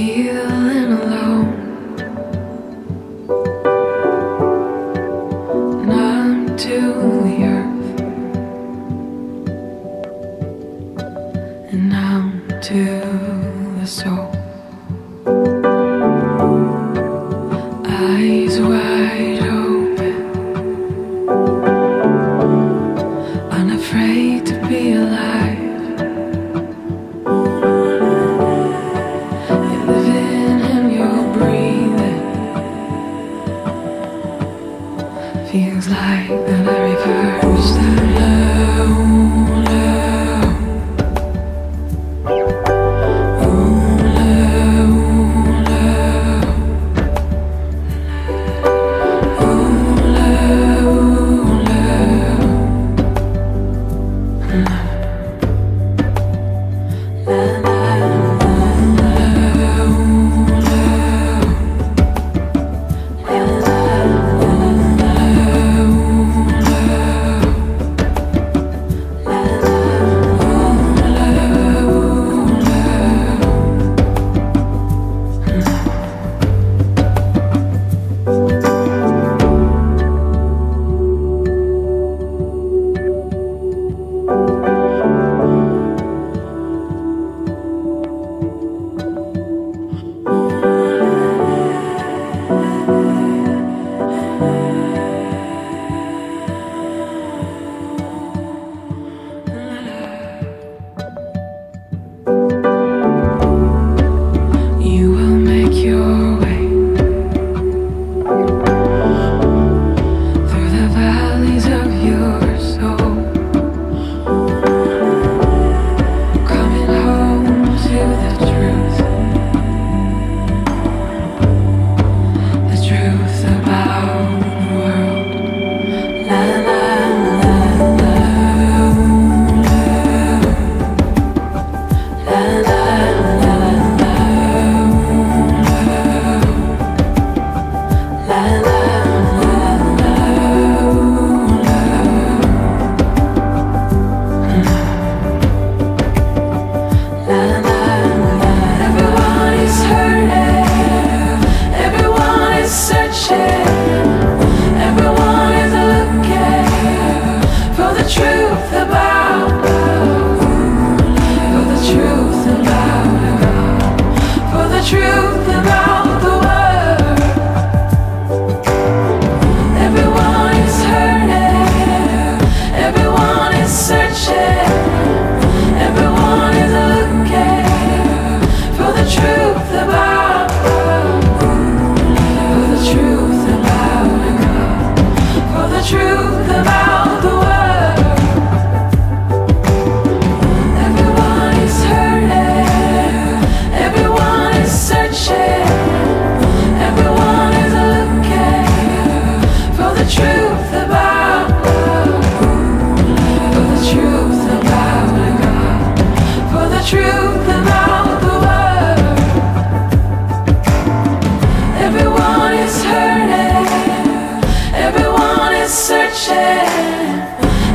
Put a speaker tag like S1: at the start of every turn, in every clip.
S1: feeling alone? Numb to the earth and numb to the soul. Eyes wide open,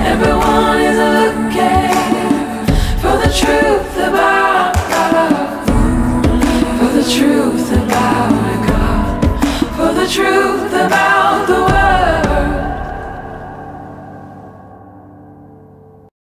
S1: Everyone is looking For the truth about love. For the truth about